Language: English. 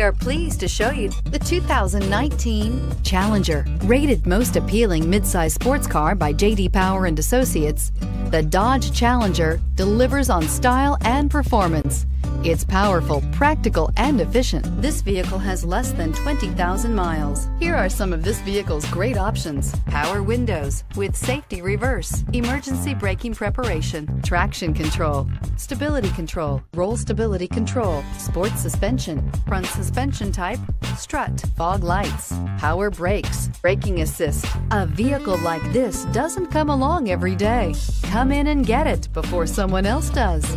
are pleased to show you the 2019 Challenger. Rated most appealing midsize sports car by J.D. Power and Associates, the Dodge Challenger delivers on style and performance. It's powerful, practical, and efficient. This vehicle has less than 20,000 miles. Here are some of this vehicle's great options. Power windows with safety reverse, emergency braking preparation, traction control, stability control, roll stability control, sports suspension, front suspension type, strut, fog lights, power brakes, braking assist. A vehicle like this doesn't come along every day. Come in and get it before someone else does.